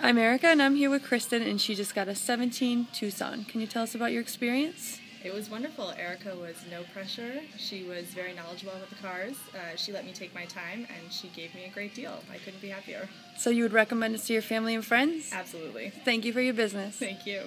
I'm Erica, and I'm here with Kristen, and she just got a 17 Tucson. Can you tell us about your experience? It was wonderful. Erica was no pressure. She was very knowledgeable about the cars. Uh, she let me take my time, and she gave me a great deal. I couldn't be happier. So you would recommend it to your family and friends? Absolutely. Thank you for your business. Thank you.